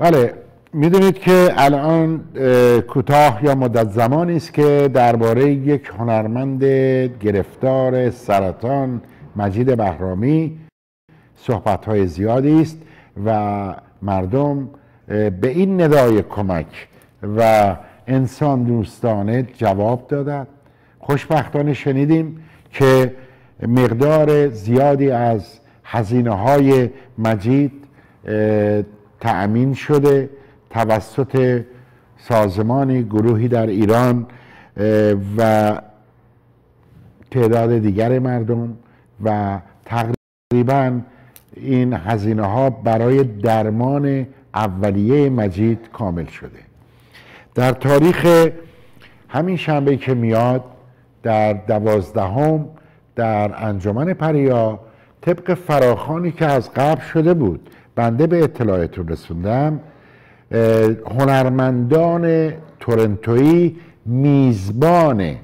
بله می‌دونید که الان کوتاه یا مدت زمانی است که درباره یک هنرمند گرفتار سرطان مجید بهرامی صحبت های زیادی است و مردم به این ندای کمک و انسان دوستانه جواب دادند. خوشبختانه شنیدیم که مقدار زیادی از هزینه های مجید تأمین شده توسط سازمانی گروهی در ایران و تعداد دیگر مردم و تقریبا این هزینه ها برای درمان اولیه مجید کامل شده. در تاریخ همین شنبه که میاد در دوازدهم در انجمن پریا طبق فراخانی که از قبل شده بود بنده به اطلاعتون رسوندم هنرمندان تورنتویی میزبان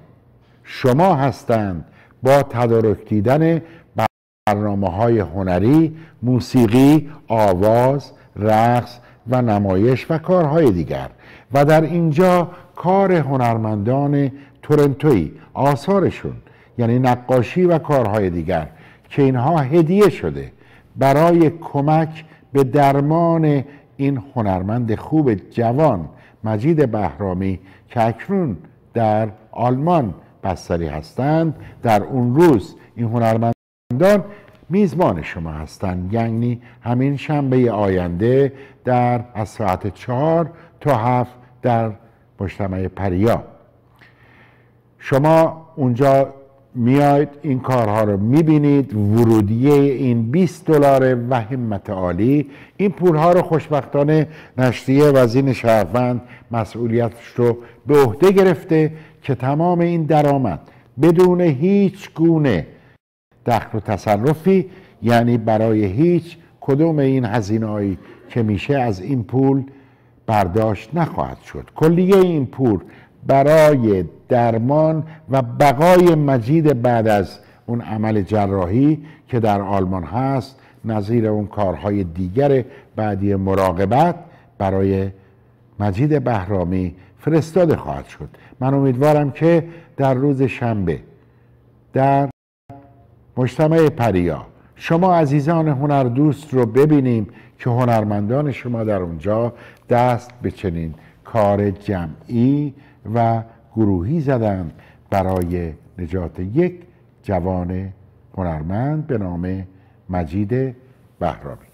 شما هستند با تدارک دیدن برنامه های هنری، موسیقی، آواز، رقص و نمایش و کارهای دیگر. و در اینجا کار هنرمندان تورنتویی آثارشون یعنی نقاشی و کارهای دیگر که اینها هدیه شده برای کمک به درمان این هنرمند خوب جوان مجید بهرامی که اکنون در آلمان بستری هستند. در اون روز این هنرمندان میزبان شما هستند. یعنی همین شنبه آینده در از ساعت چهار تا هفت در مجتمع پریا. شما اونجا میاید این کارها رو می‌بینید. ورودیه این 20 دلار و همت عالی. این پولها رو خوشبختانه نشریه وزین شهروند مسئولیتش رو به عهده گرفته که تمام این درآمد بدون هیچ گونه دخل و تصرفی یعنی برای هیچ کدوم این هزینه‌ای که میشه از این پول برداشت نخواهد شد. کلیه این پول برای درمان و بقای مجید بعد از اون عمل جراحی که در آلمان هست نظیر اون کارهای دیگر بعدی مراقبت برای مجید بهرامی فرستاده خواهد شد. من امیدوارم که در روز شنبه در مجتمع پریا شما عزیزان هنر دوست رو ببینیم که هنرمندان شما در اونجا دست به چنین کار جمعی و گروهی زدند برای نجات یک جوان هنرمند به نام مجید بهرامی.